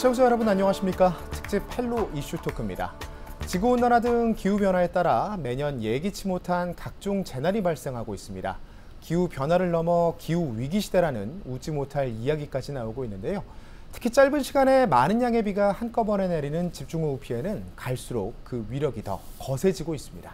시청자 여러분 안녕하십니까? 특집 헬로 이슈 토크입니다. 지구온난화 등 기후변화에 따라 매년 예기치 못한 각종 재난이 발생하고 있습니다. 기후변화를 넘어 기후위기 시대라는 웃지 못할 이야기까지 나오고 있는데요. 특히 짧은 시간에 많은 양의 비가 한꺼번에 내리는 집중호우 피해는 갈수록 그 위력이 더 거세지고 있습니다.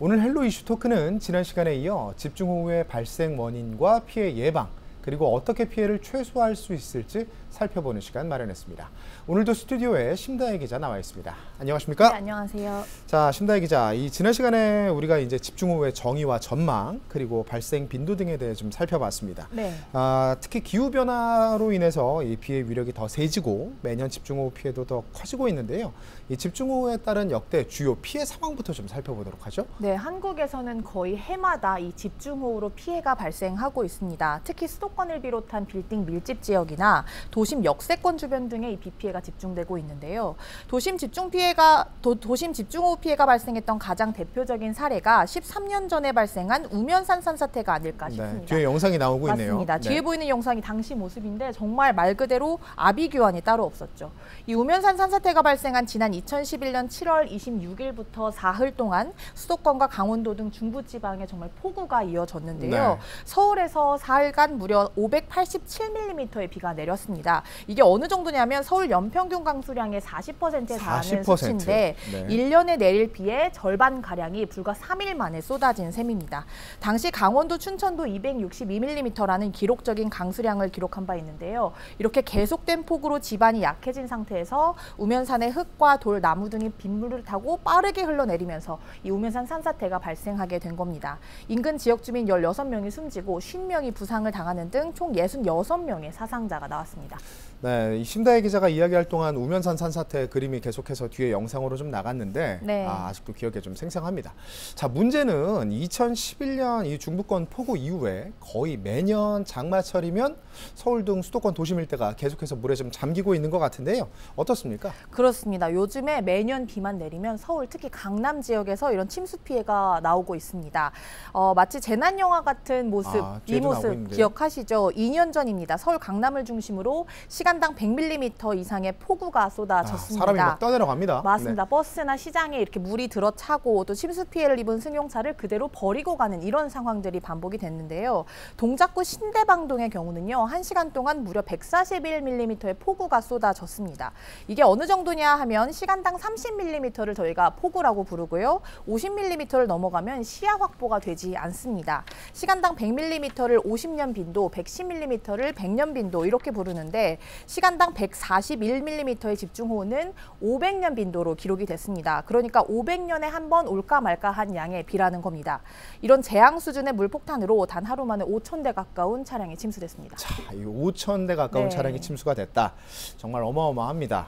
오늘 헬로 이슈 토크는 지난 시간에 이어 집중호우의 발생 원인과 피해 예방, 그리고 어떻게 피해를 최소화할 수 있을지 살펴보는 시간 마련했습니다. 오늘도 스튜디오에 심다혜 기자 나와 있습니다. 안녕하십니까? 네, 안녕하세요. 자, 심다혜 기자. 이 지난 시간에 우리가 이제 집중 호우의 정의와 전망 그리고 발생 빈도 등에 대해 좀 살펴봤습니다. 네. 아, 특히 기후 변화로 인해서 이 비의 위력이 더 세지고 매년 집중 호우 피해도 더 커지고 있는데요. 이 집중 호우에 따른 역대 주요 피해 상황부터 좀 살펴보도록 하죠. 네, 한국에서는 거의 해마다 이 집중 호우로 피해가 발생하고 있습니다. 특히 수도권 을 비롯한 빌딩 밀집 지역이나 도심 역세권 주변 등의 이비 피해가 집중되고 있는데요. 도심 집중 피해가 도, 도심 집중호우 피해가 발생했던 가장 대표적인 사례가 13년 전에 발생한 우면 산산 사태가 아닐까 싶습니다. 네, 뒤에 영상이 나오고 있네요. 맞습니다. 네. 뒤에 보이는 영상이 당시 모습인데 정말 말 그대로 아비규환이 따로 없었죠. 이 우면산 산 사태가 발생한 지난 2011년 7월 26일부터 사흘 동안 수도권과 강원도 등 중부지방에 정말 폭우가 이어졌는데요. 네. 서울에서 사흘간 무려 587mm의 비가 내렸습니다. 이게 어느 정도냐면 서울 연평균 강수량의 40%에 달하는 40%. 수치인데 네. 1년에 내릴 비의 절반 가량이 불과 3일 만에 쏟아진 셈입니다. 당시 강원도 춘천도 262mm라는 기록적인 강수량을 기록한 바 있는데요. 이렇게 계속된 폭우로 지반이 약해진 상태에서 우면산의 흙과 돌, 나무 등이 빗물을 타고 빠르게 흘러내리면서 이 우면산 산사태가 발생하게 된 겁니다. 인근 지역 주민 16명이 숨지고 50명이 부상을 당하는 등 총 66명의 사상자가 나왔습니다. 네, 이 심다혜 기자가 이야기할 동안 우면산 산사태 그림이 계속해서 뒤에 영상으로 좀 나갔는데 네. 아, 아직도 기억에 좀 생생합니다. 자, 문제는 2011년 이 중부권 폭우 이후에 거의 매년 장마철이면 서울 등 수도권 도심 일대가 계속해서 물에 좀 잠기고 있는 것 같은데요. 어떻습니까? 그렇습니다. 요즘에 매년 비만 내리면 서울 특히 강남 지역에서 이런 침수 피해가 나오고 있습니다. 어, 마치 재난 영화 같은 모습, 아, 이 모습 있는데요. 기억하시죠? 2년 전입니다. 서울 강남을 중심으로 시간당 100mm 이상의 폭우가 아, 쏟아졌습니다. 사람이 막 떠내려갑니다. 맞습니다. 버스나 시장에 이렇게 물이 들어차고 또 침수 피해를 입은 승용차를 그대로 버리고 가는 이런 상황들이 반복이 됐는데요. 동작구 신대방동의 경우는요. 한시간 동안 무려 141mm의 폭우가 쏟아졌습니다. 이게 어느 정도냐 하면 시간당 30mm를 저희가 폭우라고 부르고요. 50mm를 넘어가면 시야 확보가 되지 않습니다. 시간당 100mm를 50년 빈도, 110mm를 100년 빈도 이렇게 부르는데 시간당 141mm의 집중호우는 500년 빈도로 기록이 됐습니다. 그러니까 500년에 한 번 올까 말까 한 양의 비라는 겁니다. 이런 재앙 수준의 물폭탄으로 단 하루 만에 5천 대 가까운 차량이 침수됐습니다. 자, 이 5천 대 가까운 네. 차량이 침수가 됐다. 정말 어마어마합니다.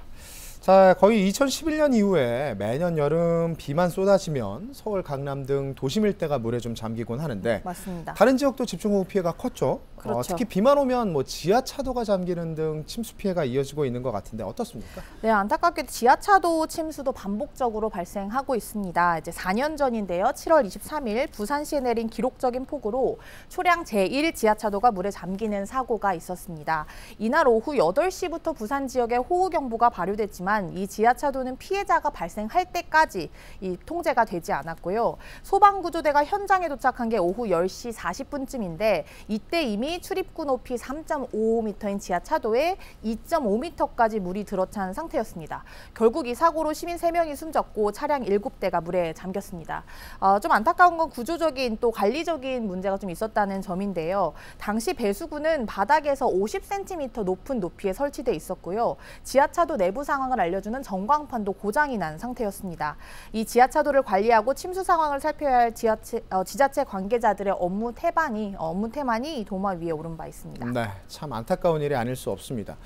자, 거의 2011년 이후에 매년 여름 비만 쏟아지면 서울, 강남 등 도심 일대가 물에 좀 잠기곤 하는데 맞습니다. 다른 지역도 집중호우 피해가 컸죠. 어, 그렇죠. 특히 비만 오면 뭐 지하차도가 잠기는 등 침수 피해가 이어지고 있는 것 같은데 어떻습니까? 네, 안타깝게 지하차도 침수도 반복적으로 발생하고 있습니다. 이제 4년 전인데요. 7월 23일 부산시에 내린 기록적인 폭우로 초량 제1 지하차도가 물에 잠기는 사고가 있었습니다. 이날 오후 8시부터 부산 지역에 호우경보가 발효됐지만 이 지하차도는 피해자가 발생할 때까지 이 통제가 되지 않았고요. 소방구조대가 현장에 도착한 게 오후 10시 40분쯤인데 이때 이미 출입구 높이 3.5m인 지하차도에 2.5m까지 물이 들어찬 상태였습니다. 결국 이 사고로 시민 3명이 숨졌고 차량 7대가 물에 잠겼습니다. 어, 좀 안타까운 건 구조적인 또 관리적인 문제가 좀 있었다는 점인데요. 당시 배수구는 바닥에서 50cm 높은 높이에 설치돼 있었고요. 지하차도 내부 상황을 알려주는 전광판도 고장이 난 상태였습니다. 이 지하차도를 관리하고 침수 상황을 살펴야 할 지하체, 어, 지자체 관계자들의 업무 태반이 어, 업무 태만이 이 도마 위에 오른 바 있습니다. 네, 참 안타까운 일이 아닐 수 없습니다.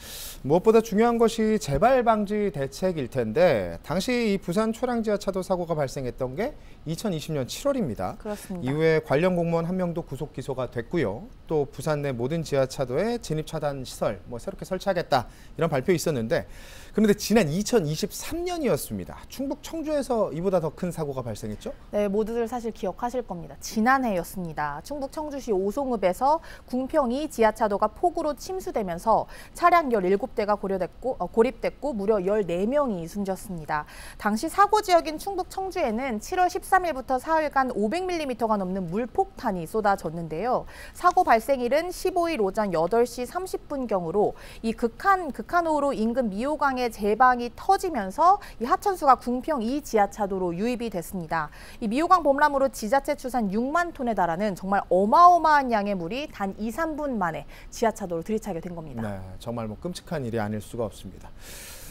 무엇보다 중요한 것이 재발 방지 대책일 텐데 당시 이 부산 초량 지하차도 사고가 발생했던 게 2020년 7월입니다. 그렇습니다. 이후에 관련 공무원 한 명도 구속 기소가 됐고요. 또 부산 내 모든 지하차도에 진입 차단 시설 뭐 새롭게 설치하겠다 이런 발표 있었는데 그런데 지난 2023년이었습니다. 충북 청주에서 이보다 더 큰 사고가 발생했죠? 네, 모두들 사실 기억하실 겁니다. 지난해였습니다. 충북 청주시 오송읍에서 궁평 2 지하차도가 폭우로 침수되면서 차량 17대가 고려됐고, 어, 고립됐고 무려 14명이 숨졌습니다. 당시 사고 지역인 충북 청주에는 7월 13일부터 사흘간 500mm가 넘는 물폭탄이 쏟아졌는데요. 사고 발생일은 15일 오전 8시 30분경으로 이 극한 극한호우로 인근 미호강의 제방이 터지면서 이 하천수가 궁평 2 지하차도로 유입이 됐습니다. 이 미호강 범람으로 지자체 추산 6만 톤에 달하는 정말 어마어마한 양의 물이 단 2, 3분 만에 지하차도로 들이차게 된 겁니다. 네, 정말 뭐 끔찍한 일이 아닐 수가 없습니다.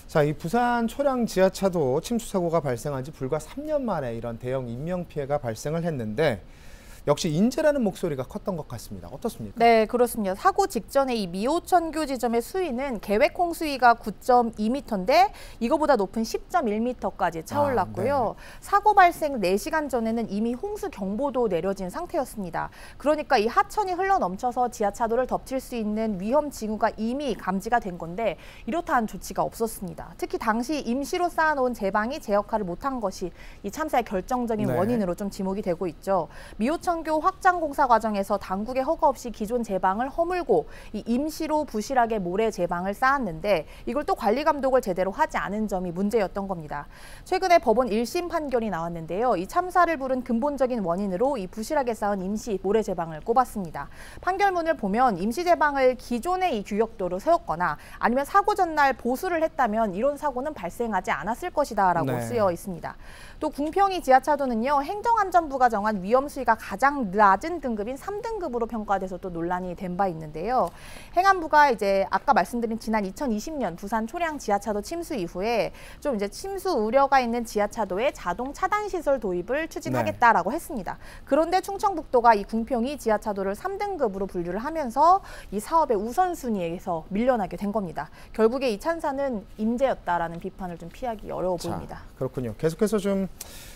자, 이 부산 초량 지하차도 침수 사고가 발생한 지 불과 3년 만에 이런 대형 인명 피해가 발생을 했는데 역시 인재라는 목소리가 컸던 것 같습니다. 어떻습니까? 네, 그렇습니다. 사고 직전에 이 미호천교 지점의 수위는 계획 홍수위가 9.2m인데 이거보다 높은 10.1m까지 차올랐고요. 아, 네. 사고 발생 4시간 전에는 이미 홍수 경보도 내려진 상태였습니다. 그러니까 이 하천이 흘러 넘쳐서 지하차도를 덮칠 수 있는 위험 징후가 이미 감지가 된 건데 이렇다한 조치가 없었습니다. 특히 당시 임시로 쌓아놓은 제방이 제 역할을 못한 것이 이 참사의 결정적인 네. 원인으로 좀 지목이 되고 있죠. 미호천 천교 확장 공사 과정에서 당국의 허가 없이 기존 제방을 허물고 이 임시로 부실하게 모래 제방을 쌓았는데 이걸 또 관리 감독을 제대로 하지 않은 점이 문제였던 겁니다. 최근에 법원 1심 판결이 나왔는데요. 이 참사를 부른 근본적인 원인으로 이 부실하게 쌓은 임시 모래 제방을 꼽았습니다. 판결문을 보면 임시 제방을 기존의 이 규격도로 세웠거나 아니면 사고 전날 보수를 했다면 이런 사고는 발생하지 않았을 것이다라고 네. 쓰여 있습니다. 또 궁평이 지하차도는요 행정안전부가 정한 위험 수위가 가장 낮은 등급인 3등급으로 평가돼서 또 논란이 된 바 있는데요. 행안부가 이제 아까 말씀드린 지난 2020년 부산 초량 지하차도 침수 이후에 좀 이제 침수 우려가 있는 지하차도에 자동 차단 시설 도입을 추진하겠다라고 했습니다. 그런데 충청북도가 이 궁평이 지하차도를 3등급으로 분류를 하면서 이 사업의 우선순위에서 밀려나게 된 겁니다. 결국에 이 찬사는 임대였다라는 비판을 좀 피하기 어려워 보입니다. 자, 그렇군요. 계속해서 좀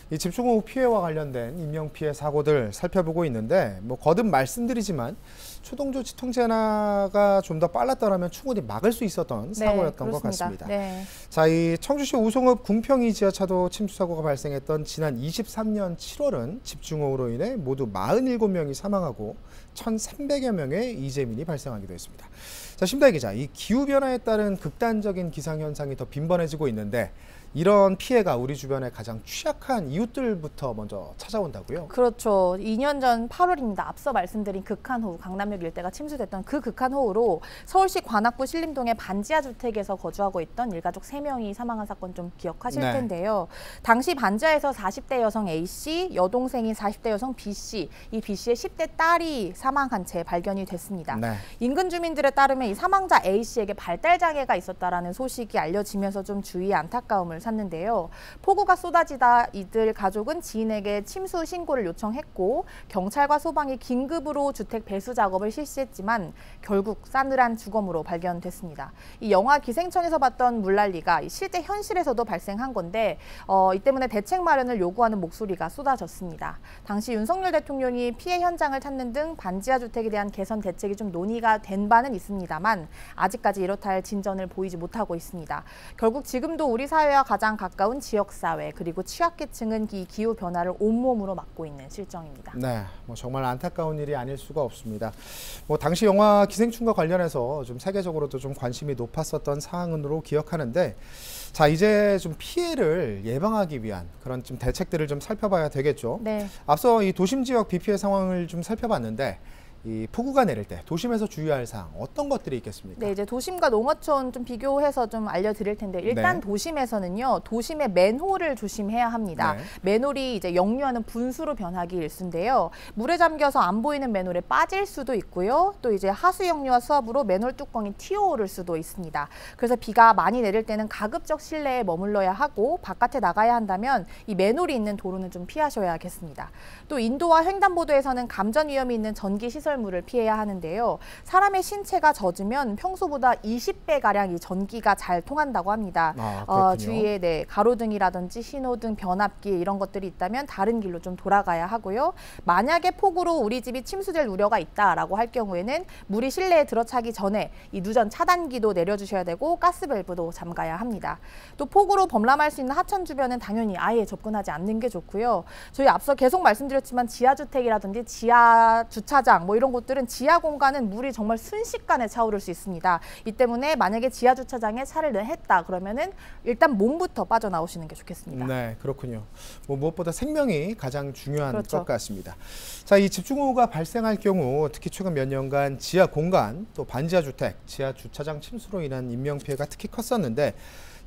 이 집중호우 피해와 관련된 인명 피해 사고들 살펴보고 있는데 뭐 거듭 말씀드리지만 초동 조치 통제나가 좀 더 빨랐더라면 충분히 막을 수 있었던 사고였던 것 그렇습니다. 같습니다. 네. 자, 이 청주시 우송읍 궁평이 지하차도 침수 사고가 발생했던 지난 23년 7월은 집중호우로 인해 모두 47명이 사망하고 1,300여 명의 이재민이 발생하기도 했습니다. 자, 심다희 기자, 이 기후 변화에 따른 극단적인 기상 현상이 더 빈번해지고 있는데 이런 피해가 우리 주변에 가장 취약한 이웃들부터 먼저 찾아온다고요? 그렇죠. 2년 전 8월입니다. 앞서 말씀드린 극한호우, 강남역 일대가 침수됐던 그 극한호우로 서울시 관악구 신림동의 반지하 주택에서 거주하고 있던 일가족 3명이 사망한 사건 좀 기억하실 네. 텐데요. 당시 반지하에서 40대 여성 A씨, 여동생인 40대 여성 B씨, 이 B씨의 10대 딸이 사망한 채 발견이 됐습니다. 네. 인근 주민들에 따르면 이 사망자 A 씨에게 발달 장애가 있었다라는 소식이 알려지면서 좀 주위에 안타까움을 샀는데요. 폭우가 쏟아지다 이들 가족은 지인에게 침수 신고를 요청했고 경찰과 소방이 긴급으로 주택 배수 작업을 실시했지만 결국 싸늘한 주검으로 발견됐습니다. 이 영화 기생청에서 봤던 물난리가 이 실제 현실에서도 발생한 건데 어, 이 때문에 대책 마련을 요구하는 목소리가 쏟아졌습니다. 당시 윤석열 대통령이 피해 현장을 찾는 등 반지하 주택에 대한 개선 대책이 좀 논의가 된 바는 있습니다만 아직까지 이렇다 할 진전을 보이지 못하고 있습니다. 결국 지금도 우리 사회와 가장 가까운 지역사회 그리고 취약계층은 이 기후 변화를 온몸으로 맞고 있는 실정입니다. 네, 뭐 정말 안타까운 일이 아닐 수가 없습니다. 뭐 당시 영화 기생충과 관련해서 좀 세계적으로도 좀 관심이 높았었던 사항으로 기억하는데, 자 이제 좀 피해를 예방하기 위한 그런 좀 대책들을 좀 살펴봐야 되겠죠. 네. 앞서 이 도심 지역 비 피해 상황을 좀 살펴봤는데, 이 폭우가 내릴 때 도심에서 주의할 사항 어떤 것들이 있겠습니까? 네, 이제 도심과 농어촌 좀 비교해서 좀 알려드릴 텐데 일단 네. 도심에서는요 도심의 맨홀을 조심해야 합니다. 네. 맨홀이 이제 역류하는 분수로 변하기 일쑤인데요. 물에 잠겨서 안 보이는 맨홀에 빠질 수도 있고요. 또 이제 하수 역류와 수압으로 맨홀 뚜껑이 튀어오를 수도 있습니다. 그래서 비가 많이 내릴 때는 가급적 실내에 머물러야 하고 바깥에 나가야 한다면 이 맨홀이 있는 도로는 좀 피하셔야겠습니다. 또 인도와 횡단보도에서는 감전 위험이 있는 전기 시설 물을 피해야 하는데요. 사람의 신체가 젖으면 평소보다 20배 가량 이 전기가 잘 통한다고 합니다. 아, 어. 주위에 네, 가로등이라든지 신호등, 변압기 이런 것들이 있다면 다른 길로 좀 돌아가야 하고요. 만약에 폭우로 우리 집이 침수될 우려가 있다라고 할 경우에는 물이 실내에 들어차기 전에 이 누전 차단기도 내려주셔야 되고 가스밸브도 잠가야 합니다. 또 폭우로 범람할 수 있는 하천 주변은 당연히 아예 접근하지 않는 게 좋고요. 저희 앞서 계속 말씀드렸지만 지하 주택이라든지 지하 주차장 뭐 이런 곳들은 지하 공간은 물이 정말 순식간에 차오를 수 있습니다. 이 때문에 만약에 지하 주차장에 차를 했다 그러면은 일단 몸부터 빠져나오시는 게 좋겠습니다. 네, 그렇군요. 뭐 무엇보다 생명이 가장 중요한 그렇죠. 것 같습니다. 자, 이 집중호우가 발생할 경우 특히 최근 몇 년간 지하 공간 또 반지하 주택, 지하 주차장 침수로 인한 인명 피해가 특히 컸었는데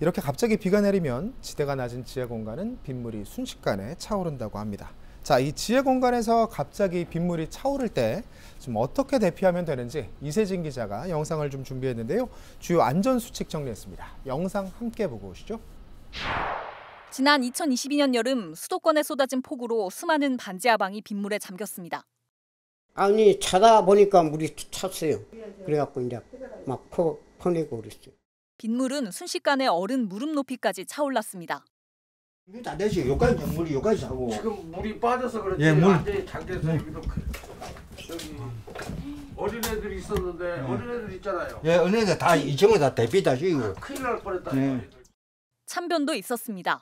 이렇게 갑자기 비가 내리면 지대가 낮은 지하 공간은 빗물이 순식간에 차오른다고 합니다. 자, 이 지하 공간에서 갑자기 빗물이 차오를 때 좀 어떻게 대피하면 되는지 이세진 기자가 영상을 좀 준비했는데요. 주요 안전 수칙 정리했습니다. 영상 함께 보고 오시죠. 지난 2022년 여름 수도권에 쏟아진 폭우로 수많은 반지 하방이 빗물에 잠겼습니다. 아니 차다 보니까 물이 찼어요. 그래갖고 이제 막 퍼, 퍼내고 그랬어요. 빗물은 순식간에 어른 무릎 높이까지 차올랐습니다. 이게 다 되지. 여기까지 물이 여기까지 자고. 지금 물이 빠져서 그렇지 예, 물. 완전히 잠겨서 여기도 그- 여기 어린애들이 있었는데 어린애들 있잖아요 예, 은행에 다 이정을 다 대피 다 지고. 큰일 날 뻔했다 네. 참변도 있었습니다.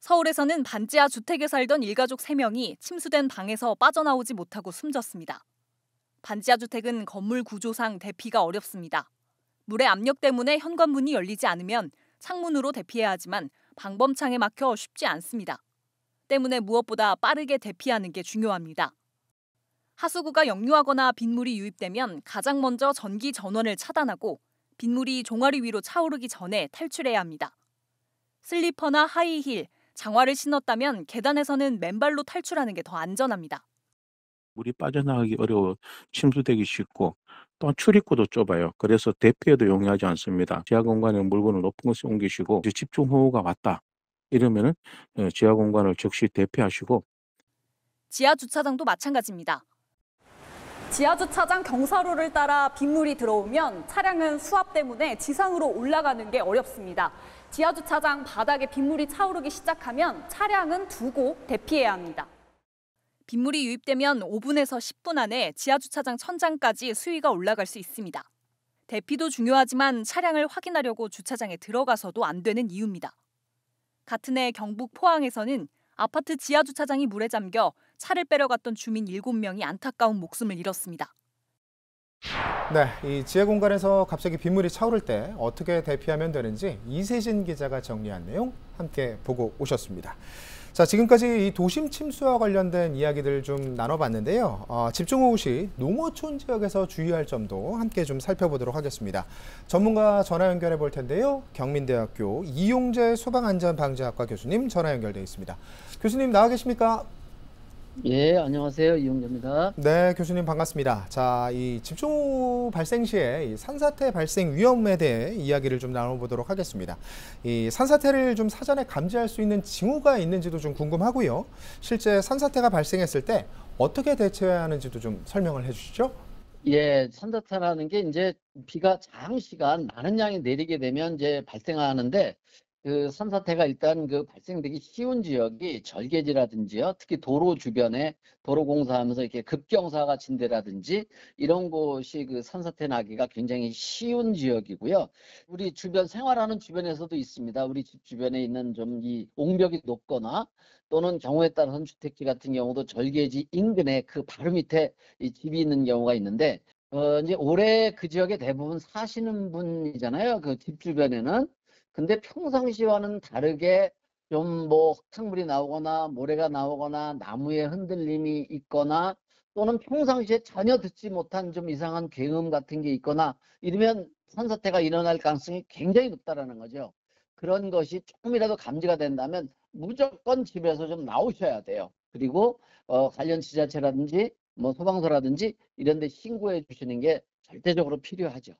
서울에서는 반지하 주택에 살던 일가족 3명이 침수된 방에서 빠져나오지 못하고 숨졌습니다. 반지하 주택은 건물 구조상 대피가 어렵습니다. 물의 압력 때문에 현관문이 열리지 않으면 창문으로 대피해야 하지만 방범창에 막혀 쉽지 않습니다. 때문에 무엇보다 빠르게 대피하는 게 중요합니다. 하수구가 역류하거나 빗물이 유입되면 가장 먼저 전기 전원을 차단하고 빗물이 종아리 위로 차오르기 전에 탈출해야 합니다. 슬리퍼나 하이힐, 장화를 신었다면 계단에서는 맨발로 탈출하는 게 더 안전합니다. 물이 빠져나가기 어려워 침수되기 쉽고 또한 출입구도 좁아요. 그래서 대피에도 용이하지 않습니다. 지하 공간에 물건을 높은 곳에 옮기시고 이제 집중 호우가 왔다. 이러면은 어, 지하 공간을 즉시 대피하시고 지하 주차장도 마찬가지입니다. 지하 주차장 경사로를 따라 빗물이 들어오면 차량은 수압 때문에 지상으로 올라가는 게 어렵습니다. 지하 주차장 바닥에 빗물이 차오르기 시작하면 차량은 두고 대피해야 합니다. 빗물이 유입되면 5분에서 10분 안에 지하 주차장 천장까지 수위가 올라갈 수 있습니다. 대피도 중요하지만 차량을 확인하려고 주차장에 들어가서도 안 되는 이유입니다. 같은 해 경북 포항에서는 아파트 지하 주차장이 물에 잠겨 차를 빼러 갔던 주민 7명이 안타까운 목숨을 잃었습니다. 네, 이 지하 공간에서 갑자기 빗물이 차오를 때 어떻게 대피하면 되는지 이세진 기자가 정리한 내용 함께 보고 오셨습니다. 자, 지금까지 이 도심 침수와 관련된 이야기들 좀 나눠봤는데요. 어, 집중호우 시 농어촌 지역에서 주의할 점도 함께 좀 살펴보도록 하겠습니다. 전문가 전화 연결해 볼 텐데요. 경민대학교 이용재 소방안전방지학과 교수님 전화 연결돼 있습니다. 교수님 나와 계십니까? 예, 안녕하세요. 이용재입니다. 네, 교수님 반갑습니다. 자, 이 집중호우 발생 시에 이 산사태 발생 위험에 대해 이야기를 좀 나눠보도록 하겠습니다. 이 산사태를 좀 사전에 감지할 수 있는 징후가 있는지도 좀 궁금하고요. 실제 산사태가 발생했을 때 어떻게 대처해야 하는지도 좀 설명을 해주시죠. 예, 산사태라는 게 이제 비가 장시간 많은 양이 내리게 되면 이제 발생하는데 그 산사태가 일단 그 발생되기 쉬운 지역이 절개지라든지요. 특히 도로 주변에 도로 공사하면서 이렇게 급경사가 진대라든지 이런 곳이 그 산사태 나기가 굉장히 쉬운 지역이고요. 우리 주변 생활하는 주변에서도 있습니다. 우리 집 주변에 있는 좀 이 옹벽이 높거나 또는 경우에 따라서는 주택지 같은 경우도 절개지 인근에 그 바로 밑에 이 집이 있는 경우가 있는데 어 이제 올해 그 지역에 대부분 사시는 분이잖아요. 그 집 주변에는 근데 평상시와는 다르게 좀 뭐 흙탕물이 나오거나 모래가 나오거나 나무에 흔들림이 있거나 또는 평상시에 전혀 듣지 못한 좀 이상한 굉음 같은 게 있거나 이러면 산사태가 일어날 가능성이 굉장히 높다라는 거죠. 그런 것이 조금이라도 감지가 된다면 무조건 집에서 좀 나오셔야 돼요. 그리고 어, 관련 지자체라든지 뭐 소방서라든지 이런 데 신고해 주시는 게 절대적으로 필요하죠.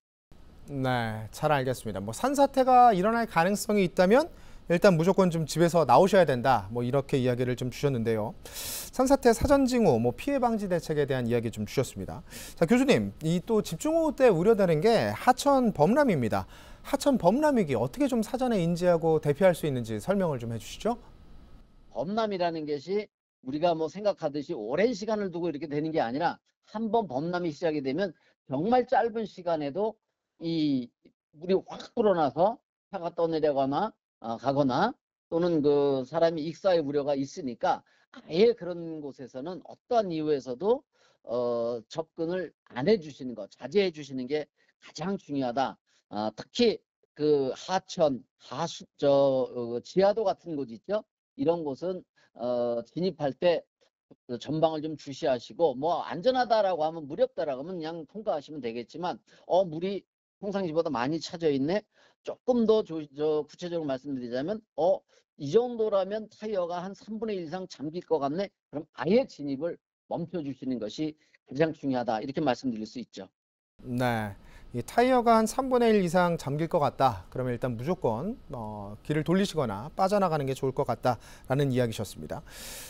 네, 잘 알겠습니다. 뭐 산사태가 일어날 가능성이 있다면 일단 무조건 좀 집에서 나오셔야 된다. 뭐 이렇게 이야기를 좀 주셨는데요. 산사태 사전 징후, 뭐 피해 방지 대책에 대한 이야기 좀 주셨습니다. 자, 교수님, 이 또 집중호우 때 우려되는 게 하천 범람입니다. 하천 범람 위기 어떻게 좀 사전에 인지하고 대피할 수 있는지 설명을 좀 해주시죠. 범람이라는 것이 우리가 뭐 생각하듯이 오랜 시간을 두고 이렇게 되는 게 아니라 한 번 범람이 시작이 되면 정말 짧은 시간에도 이 물이 확 불어나서 차가 떠내려거나 어, 가거나 또는 그 사람이 익사의 우려가 있으니까 아예 그런 곳에서는 어떠한 이유에서도 어, 접근을 안 해주시는 거, 자제해 주시는 게 가장 중요하다. 아, 특히 그 하천, 하수, 저 어, 지하도 같은 곳 있죠. 이런 곳은 어, 진입할 때그 전방을 좀 주시하시고 뭐 안전하다라고 하면 물이 없다라고 하면 그냥 통과하시면 되겠지만 어 물이 평상시보다 많이 차져 있네. 조금 더 조, 저 구체적으로 말씀드리자면 어 이 정도라면 타이어가 한 3분의 1 이상 잠길 것 같네. 그럼 아예 진입을 멈춰 주시는 것이 가장 중요하다. 이렇게 말씀드릴 수 있죠. 네. 이 타이어가 한 3분의 1 이상 잠길 것 같다. 그러면 일단 무조건 어, 길을 돌리시거나 빠져나가는 게 좋을 것 같다라는 이야기셨습니다.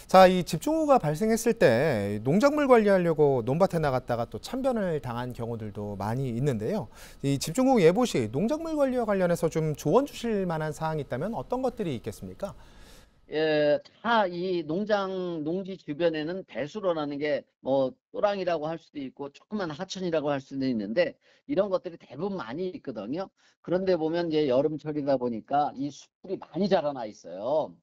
자, 이 집중호우가 발생했을 때 농작물 관리하려고 논밭에 나갔다가 또 참변을 당한 경우들도 많이 있는데요. 이 집중호우 예보 시 농작물 관리와 관련해서 좀 조언 주실 만한 사항이 있다면 어떤 것들이 있겠습니까? 예, 다 이 농장, 농지 주변에는 배수로라는 게 뭐 또랑이라고 할 수도 있고 조그만 하천이라고 할 수도 있는데 이런 것들이 대부분 많이 있거든요. 그런데 보면 이제 여름철이다 보니까 이 숯불이 많이 자라나 있어요.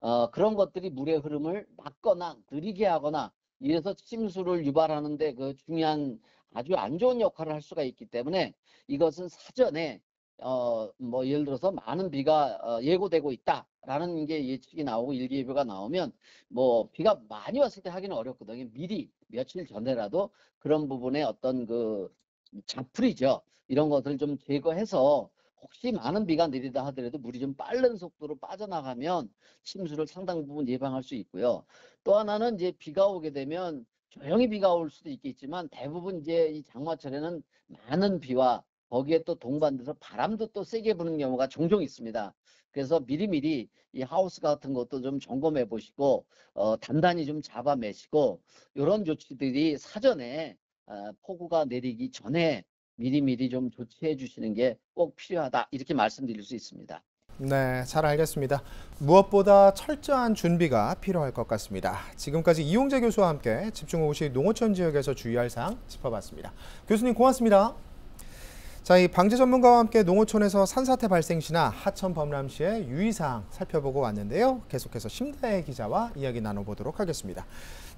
어, 그런 것들이 물의 흐름을 막거나 느리게 하거나 이래서 침수를 유발하는데 그 중요한 아주 안 좋은 역할을 할 수가 있기 때문에 이것은 사전에 어, 뭐 예를 들어서 많은 비가 어, 예고되고 있다라는 게 예측이 나오고 일기예보가 나오면 뭐 비가 많이 왔을 때 하기는 어렵거든요. 미리 며칠 전에라도 그런 부분에 어떤 그 자풀이죠. 이런 것을 좀 제거해서 혹시 많은 비가 내리다 하더라도 물이 좀 빠른 속도로 빠져나가면 침수를 상당 부분 예방할 수 있고요. 또 하나는 이제 비가 오게 되면 조용히 비가 올 수도 있겠지만 대부분 이제 이 장마철에는 많은 비와 거기에 또 동반돼서 바람도 또 세게 부는 경우가 종종 있습니다. 그래서 미리미리 이 하우스 같은 것도 좀 점검해 보시고 어, 단단히 좀 잡아매시고 이런 조치들이 사전에 어, 폭우가 내리기 전에 미리미리 좀 조치해 주시는 게 꼭 필요하다 이렇게 말씀드릴 수 있습니다. 네, 잘 알겠습니다. 무엇보다 철저한 준비가 필요할 것 같습니다. 지금까지 이용재 교수와 함께 집중호우시 농어촌 지역에서 주의할 사항 짚어봤습니다. 교수님 고맙습니다. 자, 이 방재 전문가와 함께 농어촌에서 산사태 발생 시나 하천 범람 시의 유의사항 살펴보고 왔는데요. 계속해서 심다혜 기자와 이야기 나눠보도록 하겠습니다.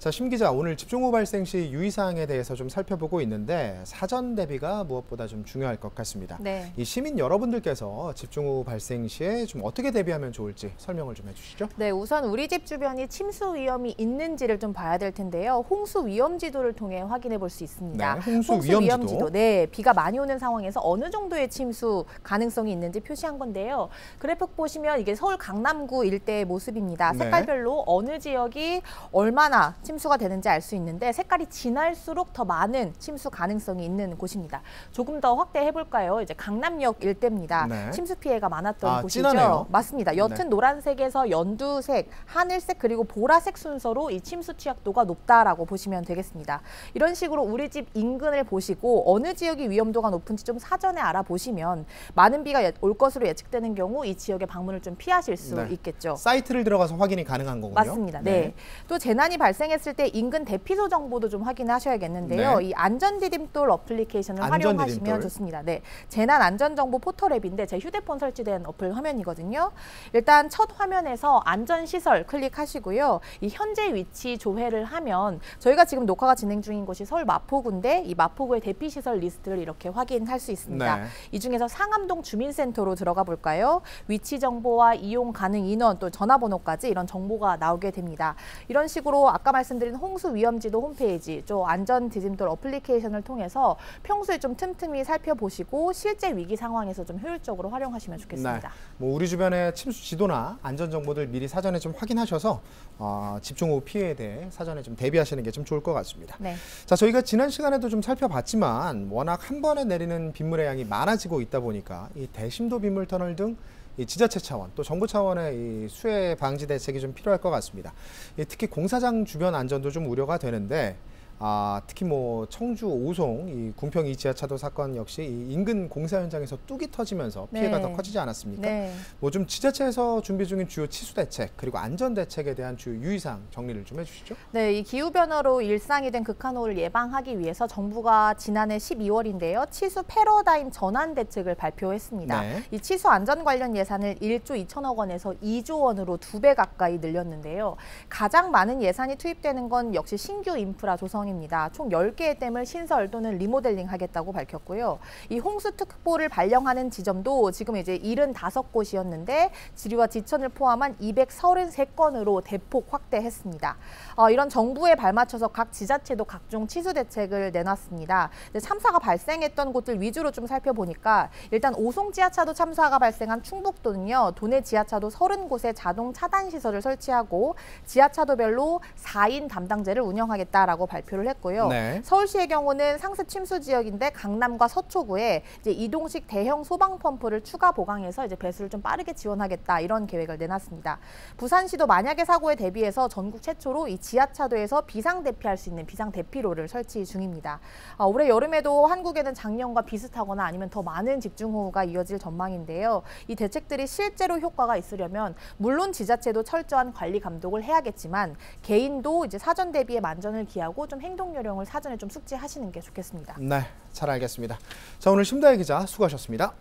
자, 심 기자, 오늘 집중호우 발생 시 유의사항에 대해서 좀 살펴보고 있는데 사전 대비가 무엇보다 좀 중요할 것 같습니다. 네. 이 시민 여러분들께서 집중호우 발생 시에 좀 어떻게 대비하면 좋을지 설명을 좀 해주시죠. 네, 우선 우리 집 주변이 침수 위험이 있는지를 좀 봐야 될 텐데요. 홍수 위험 지도를 통해 확인해 볼 수 있습니다. 네, 홍수 위험 지도. 네, 비가 많이 오는 상황에서 어느 정도의 침수 가능성이 있는지 표시한 건데요. 그래프 보시면 이게 서울 강남구 일대의 모습입니다. 네. 색깔별로 어느 지역이 얼마나 침수 가 되는지 알 수 있는데 색깔이 진할수록 더 많은 침수 가능성이 있는 곳입니다. 조금 더 확대해 볼까요? 이제 강남역 일대입니다. 네. 침수 피해가 많았던 아, 곳이죠. 진하네요. 맞습니다. 옅은 네. 노란색에서 연두색, 하늘색 그리고 보라색 순서로 이 침수 취약도가 높다라고 보시면 되겠습니다. 이런 식으로 우리 집 인근을 보시고 어느 지역이 위험도가 높은지 좀 사전에 알아보시면 많은 비가 예- 올 것으로 예측되는 경우 이 지역의 방문을 좀 피하실 수 네. 있겠죠. 사이트를 들어가서 확인이 가능한 거군요. 맞습니다. 네. 또 재난이 발생 했을 때 인근 대피소 정보도 좀 확인하셔야겠는데요. 네. 이 안전디딤돌 어플리케이션을 안전디딤돌. 활용하시면 좋습니다. 네. 재난 안전 정보 포털 앱인데 제 휴대폰 설치된 어플 화면이거든요. 일단 첫 화면에서 안전 시설 클릭하시고요. 이 현재 위치 조회를 하면 저희가 지금 녹화가 진행 중인 곳이 서울 마포구인데 이 마포구의 대피 시설 리스트를 이렇게 확인할 수 있습니다. 네. 이 중에서 상암동 주민센터로 들어가 볼까요? 위치 정보와 이용 가능 인원 또 전화번호까지 이런 정보가 나오게 됩니다. 이런 식으로 아까 말씀 드린 홍수 위험지도 홈페이지, 또 안전 디딤돌 어플리케이션을 통해서 평소에 좀 틈틈이 살펴보시고 실제 위기 상황에서 좀 효율적으로 활용하시면 좋겠습니다. 뭐 우리 주변의 침수 지도나 안전 정보들 미리 사전에 좀 확인하셔서 어, 집중호우 피해에 대해 사전에 좀 대비하시는 게 좀 좋을 것 같습니다. 네. 자, 저희가 지난 시간에도 좀 살펴봤지만 워낙 한 번에 내리는 빗물의 양이 많아지고 있다 보니까 이 대심도 빗물 터널 등 이 지자체 차원 또 정부 차원의 이 수해 방지 대책이 좀 필요할 것 같습니다. 이 특히 공사장 주변 안전도 좀 우려가 되는데 아, 특히 뭐 청주 오송 이 궁평 이 지하차도 사건 역시 이 인근 공사 현장에서 뚝이 터지면서 피해가 네. 더 커지지 않았습니까? 네. 뭐좀 지자체에서 준비 중인 주요 치수 대책 그리고 안전 대책에 대한 주요 유의사항 정리를 좀 해주시죠. 네, 이 기후 변화로 일상이 된 극한호를 예방하기 위해서 정부가 지난해 12월인데요. 치수 패러다임 전환 대책을 발표했습니다. 네. 이 치수 안전 관련 예산을 1조 2천억 원에서 2조 원으로 두 배 가까이 늘렸는데요. 가장 많은 예산이 투입되는 건 역시 신규 인프라 조성 예정입니다. 총 10개의 댐을 신설 또는 리모델링 하겠다고 밝혔고요. 이 홍수특보를 발령하는 지점도 지금 이제 75곳이었는데 지리와 지천을 포함한 233건으로 대폭 확대했습니다. 어, 이런 정부에 발맞춰서 각 지자체도 각종 취수 대책을 내놨습니다. 참사가 발생했던 곳들 위주로 좀 살펴보니까 일단 오송 지하차도 참사가 발생한 충북도는요. 도내 지하차도 30곳에 자동 차단 시설을 설치하고 지하차도별로 4인 담당제를 운영하겠다라고 발표 를 했고요. 네. 서울시의 경우는 상습 침수 지역인데 강남과 서초구에 이제 이동식 대형 소방 펌프를 추가 보강해서 이제 배수를 좀 빠르게 지원하겠다 이런 계획을 내놨습니다. 부산시도 만약에 사고에 대비해서 전국 최초로 이 지하차도에서 비상 대피할 수 있는 비상 대피로를 설치 중입니다. 어, 올해 여름에도 한국에는 작년과 비슷하거나 아니면 더 많은 집중호우가 이어질 전망인데요. 이 대책들이 실제로 효과가 있으려면 물론 지자체도 철저한 관리 감독을 해야겠지만 개인도 이제 사전 대비에 만전을 기하고 좀 행동 요령을 사전에 좀 숙지하시는 게 좋겠습니다. 네, 잘 알겠습니다. 자, 오늘 심다혜 기자 수고하셨습니다.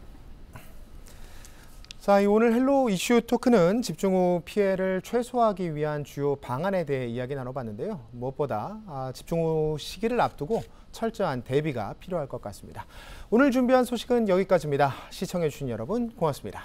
자, 이 오늘 헬로 이슈 토크는 집중호우 피해를 최소화하기 위한 주요 방안에 대해 이야기 나눠봤는데요. 무엇보다 아, 집중호우 시기를 앞두고 철저한 대비가 필요할 것 같습니다. 오늘 준비한 소식은 여기까지입니다. 시청해주신 여러분 고맙습니다.